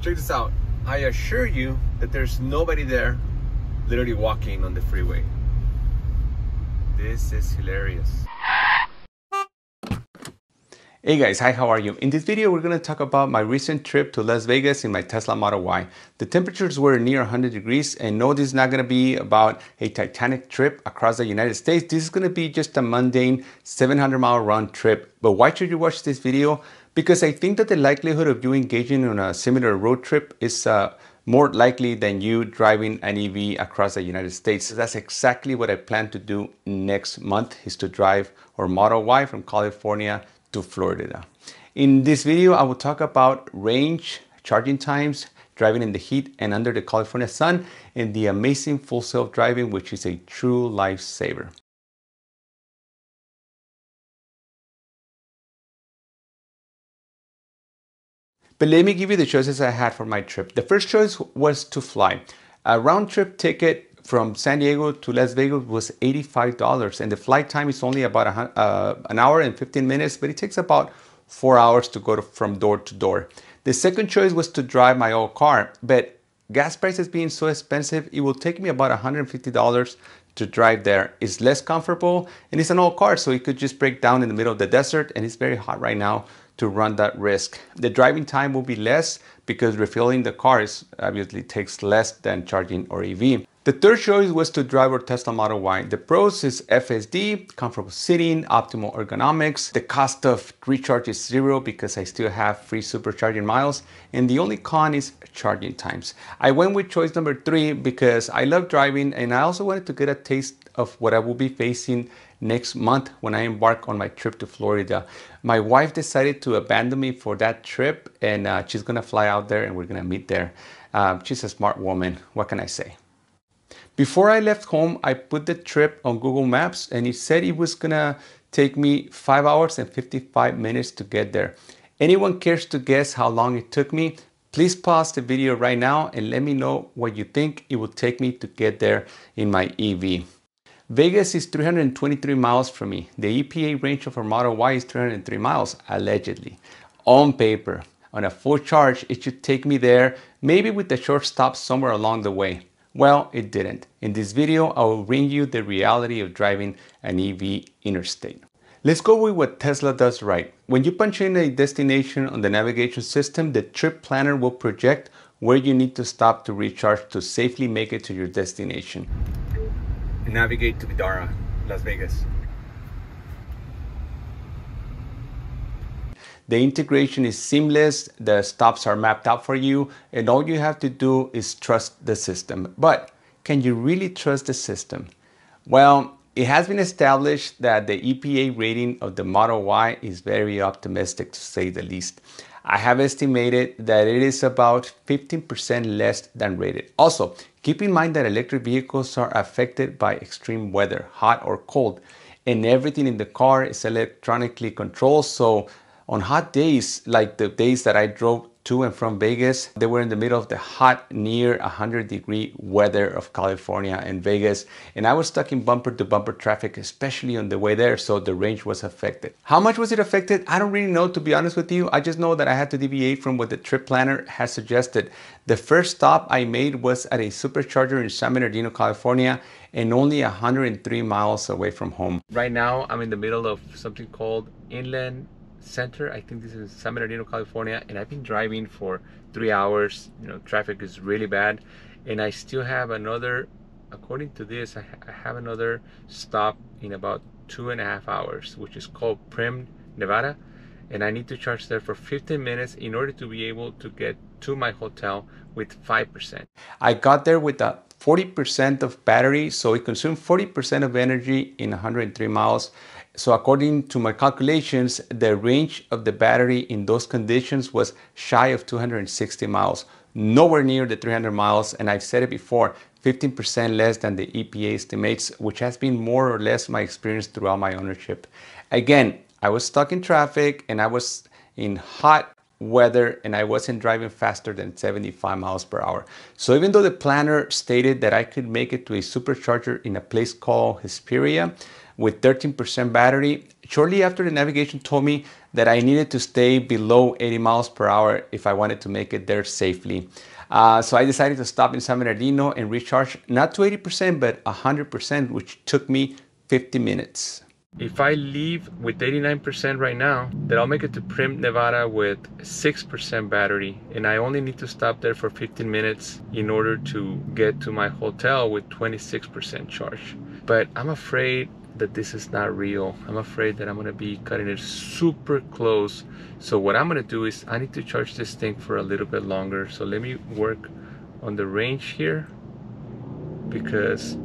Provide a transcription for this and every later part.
check this out. I assure you that there's nobody there literally walking on the freeway. This is hilarious. Hey guys, hi, how are you? In this video, we're gonna talk about my recent trip to Las Vegas in my Tesla Model Y. The temperatures were near 100 degrees and no, this is not gonna be about a Titanic trip across the United States. This is gonna be just a mundane 700 mile round trip. But why should you watch this video? Because I think that the likelihood of you engaging on a similar road trip is uh, more likely than you driving an EV across the United States. That's exactly what I plan to do next month is to drive our Model Y from California to Florida. In this video, I will talk about range, charging times, driving in the heat and under the California sun, and the amazing full self-driving, which is a true lifesaver. But let me give you the choices I had for my trip. The first choice was to fly. A round trip ticket from San Diego to Las Vegas was $85 and the flight time is only about a, uh, an hour and 15 minutes, but it takes about four hours to go to, from door to door. The second choice was to drive my old car, but gas prices being so expensive, it will take me about $150 to drive there. It's less comfortable and it's an old car, so it could just break down in the middle of the desert and it's very hot right now to run that risk. The driving time will be less because refilling the cars obviously takes less than charging or EV. The third choice was to drive our Tesla Model Y. The pros is FSD, comfortable sitting, optimal ergonomics. The cost of recharge is zero because I still have free supercharging miles. And the only con is charging times. I went with choice number three because I love driving and I also wanted to get a taste of what I will be facing next month when I embark on my trip to Florida. My wife decided to abandon me for that trip and uh, she's gonna fly out there and we're gonna meet there. Uh, she's a smart woman, what can I say? Before I left home, I put the trip on Google Maps and it said it was gonna take me 5 hours and 55 minutes to get there. Anyone cares to guess how long it took me? Please pause the video right now and let me know what you think it will take me to get there in my EV. Vegas is 323 miles from me. The EPA range of our Model Y is 303 miles, allegedly. On paper, on a full charge, it should take me there, maybe with a short stop somewhere along the way. Well, it didn't. In this video, I will bring you the reality of driving an EV interstate. Let's go with what Tesla does right. When you punch in a destination on the navigation system, the trip planner will project where you need to stop to recharge to safely make it to your destination. Navigate to Vdara, Las Vegas. The integration is seamless, the stops are mapped out for you, and all you have to do is trust the system. But can you really trust the system? Well, it has been established that the EPA rating of the Model Y is very optimistic to say the least. I have estimated that it is about 15% less than rated. Also, keep in mind that electric vehicles are affected by extreme weather, hot or cold, and everything in the car is electronically controlled, so on hot days, like the days that I drove to and from Vegas, they were in the middle of the hot, near 100 degree weather of California and Vegas. And I was stuck in bumper to bumper traffic, especially on the way there. So the range was affected. How much was it affected? I don't really know, to be honest with you. I just know that I had to deviate from what the trip planner has suggested. The first stop I made was at a supercharger in San Bernardino, California, and only 103 miles away from home. Right now, I'm in the middle of something called Inland Center. I think this is San Bernardino, California, and I've been driving for three hours. You know, traffic is really bad, and I still have another. According to this, I, ha I have another stop in about two and a half hours, which is called Primm, Nevada, and I need to charge there for 15 minutes in order to be able to get to my hotel with 5%. I got there with a 40% of battery, so it consumed 40% of energy in 103 miles. So according to my calculations, the range of the battery in those conditions was shy of 260 miles, nowhere near the 300 miles. And I've said it before, 15% less than the EPA estimates, which has been more or less my experience throughout my ownership. Again, I was stuck in traffic and I was in hot weather and I wasn't driving faster than 75 miles per hour. So even though the planner stated that I could make it to a supercharger in a place called Hesperia, with 13% battery. Shortly after the navigation told me that I needed to stay below 80 miles per hour if I wanted to make it there safely. Uh, so I decided to stop in San Bernardino and recharge not to 80%, but 100%, which took me 50 minutes. If I leave with 89% right now, then I'll make it to Primm, Nevada with 6% battery. And I only need to stop there for 15 minutes in order to get to my hotel with 26% charge. But I'm afraid that this is not real. I'm afraid that I'm gonna be cutting it super close. So what I'm gonna do is I need to charge this thing for a little bit longer. So let me work on the range here because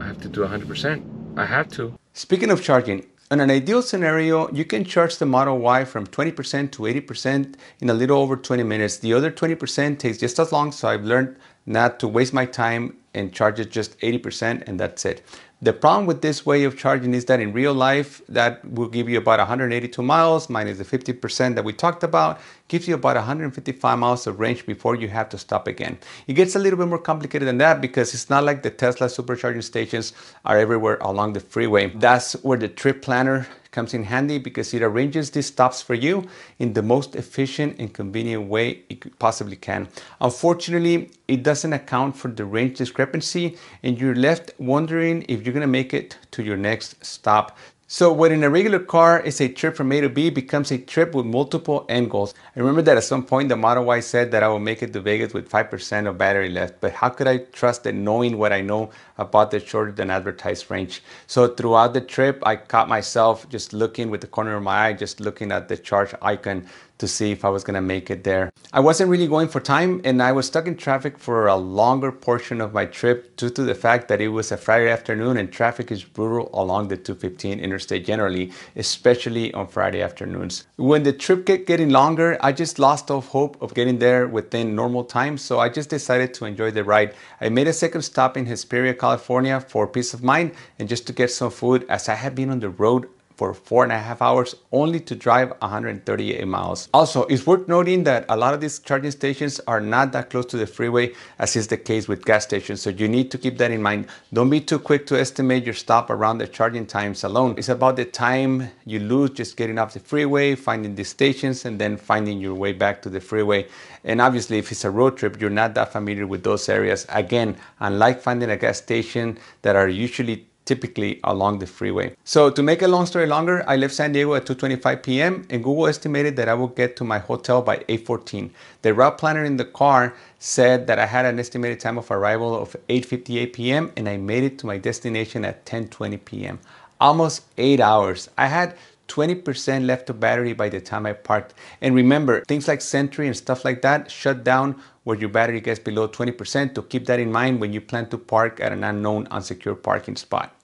I have to do 100%. I have to. Speaking of charging, in an ideal scenario, you can charge the Model Y from 20% to 80% in a little over 20 minutes. The other 20% takes just as long, so I've learned not to waste my time and charge it just 80% and that's it. The problem with this way of charging is that in real life, that will give you about 182 miles minus the 50% that we talked about, gives you about 155 miles of range before you have to stop again. It gets a little bit more complicated than that because it's not like the Tesla supercharging stations are everywhere along the freeway. That's where the trip planner comes in handy because it arranges these stops for you in the most efficient and convenient way it possibly can. Unfortunately, it doesn't account for the range discrepancy and you're left wondering if you're gonna make it to your next stop. So what in a regular car is a trip from A to B becomes a trip with multiple end goals. I remember that at some point the Model Y said that I will make it to Vegas with 5% of battery left, but how could I trust that knowing what I know about the shorter than advertised range? So throughout the trip, I caught myself just looking with the corner of my eye, just looking at the charge icon to see if I was gonna make it there. I wasn't really going for time and I was stuck in traffic for a longer portion of my trip due to the fact that it was a Friday afternoon and traffic is brutal along the 215 interstate generally, especially on Friday afternoons. When the trip kept getting longer, I just lost all hope of getting there within normal time, so I just decided to enjoy the ride. I made a second stop in Hesperia, California for peace of mind and just to get some food as I had been on the road for four and a half hours only to drive 138 miles. Also, it's worth noting that a lot of these charging stations are not that close to the freeway as is the case with gas stations. So you need to keep that in mind. Don't be too quick to estimate your stop around the charging times alone. It's about the time you lose just getting off the freeway, finding the stations, and then finding your way back to the freeway. And obviously, if it's a road trip, you're not that familiar with those areas. Again, unlike finding a gas station that are usually typically along the freeway. So to make a long story longer, I left San Diego at 2.25 p.m. and Google estimated that I would get to my hotel by 8.14. The route planner in the car said that I had an estimated time of arrival of 8.58 p.m. and I made it to my destination at 10.20 p.m. Almost eight hours. I had 20% left of battery by the time I parked. And remember, things like Sentry and stuff like that shut down where your battery gets below 20%. To keep that in mind when you plan to park at an unknown unsecured parking spot.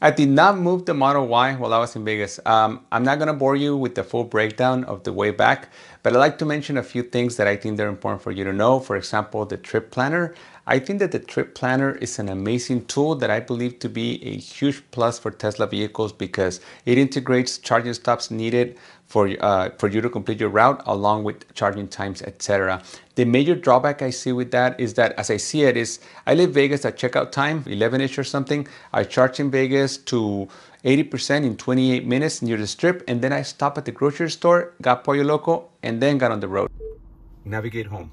I did not move the Model Y while I was in Vegas. Um, I'm not gonna bore you with the full breakdown of the way back, but I'd like to mention a few things that I think they're important for you to know. For example, the trip planner. I think that the trip planner is an amazing tool that I believe to be a huge plus for Tesla vehicles because it integrates charging stops needed for, uh, for you to complete your route along with charging times, etc. The major drawback I see with that is that as I see it is I leave Vegas at checkout time, 11ish or something. I charge in Vegas to 80% in 28 minutes near the strip and then I stop at the grocery store, got Pollo Loco and then got on the road. Navigate home.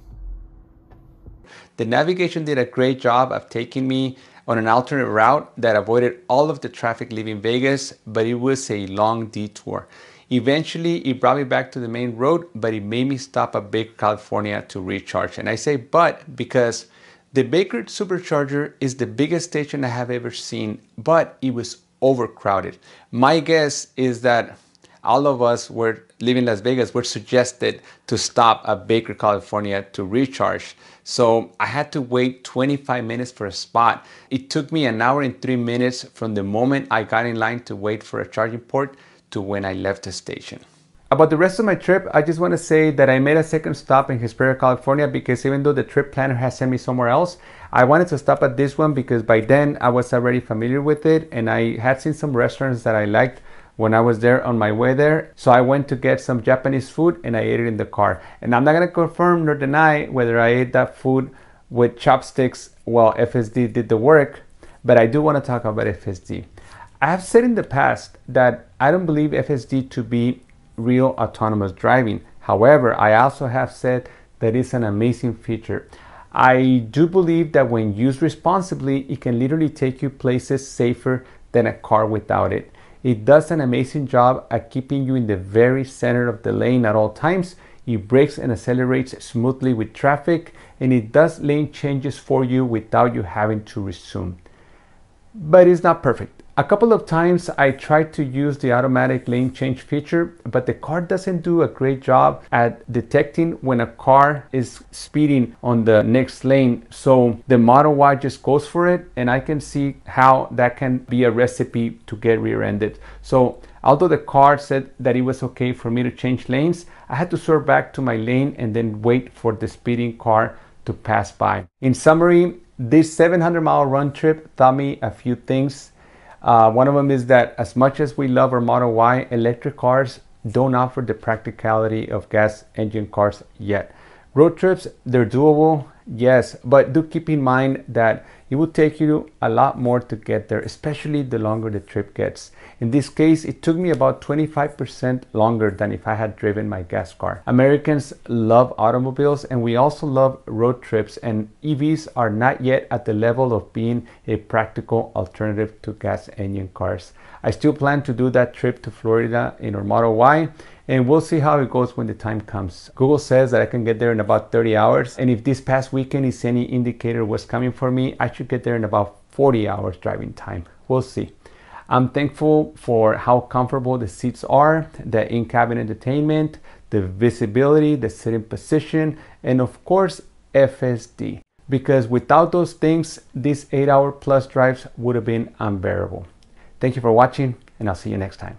The navigation did a great job of taking me on an alternate route that avoided all of the traffic leaving Vegas, but it was a long detour. Eventually, it brought me back to the main road, but it made me stop at Baker, California to recharge. And I say but because the Baker Supercharger is the biggest station I have ever seen, but it was overcrowded. My guess is that all of us were living in Las Vegas were suggested to stop at Baker, California to recharge. So I had to wait 25 minutes for a spot. It took me an hour and three minutes from the moment I got in line to wait for a charging port to when I left the station. About the rest of my trip, I just want to say that I made a second stop in Hesperia, California because even though the trip planner has sent me somewhere else, I wanted to stop at this one because by then I was already familiar with it and I had seen some restaurants that I liked when I was there on my way there. So I went to get some Japanese food and I ate it in the car. And I'm not gonna confirm nor deny whether I ate that food with chopsticks while FSD did the work, but I do wanna talk about FSD. I have said in the past that I don't believe FSD to be real autonomous driving. However, I also have said that it's an amazing feature. I do believe that when used responsibly, it can literally take you places safer than a car without it. It does an amazing job at keeping you in the very center of the lane at all times. It brakes and accelerates smoothly with traffic, and it does lane changes for you without you having to resume. But it's not perfect. A couple of times I tried to use the automatic lane change feature, but the car doesn't do a great job at detecting when a car is speeding on the next lane. So the Model Y just goes for it, and I can see how that can be a recipe to get rear-ended. So although the car said that it was okay for me to change lanes, I had to swerve back to my lane and then wait for the speeding car to pass by. In summary, this 700 mile run trip taught me a few things uh, one of them is that as much as we love our Model Y, electric cars don't offer the practicality of gas engine cars yet. Road trips, they're doable, yes, but do keep in mind that it will take you a lot more to get there, especially the longer the trip gets. In this case, it took me about 25% longer than if I had driven my gas car. Americans love automobiles and we also love road trips and EVs are not yet at the level of being a practical alternative to gas engine cars. I still plan to do that trip to Florida in our Model Y and we'll see how it goes when the time comes. Google says that I can get there in about 30 hours, and if this past weekend is any indicator what's coming for me, I should get there in about 40 hours driving time. We'll see. I'm thankful for how comfortable the seats are, the in-cabin entertainment, the visibility, the sitting position, and of course, FSD. Because without those things, these 8 hour plus drives would have been unbearable. Thank you for watching, and I'll see you next time.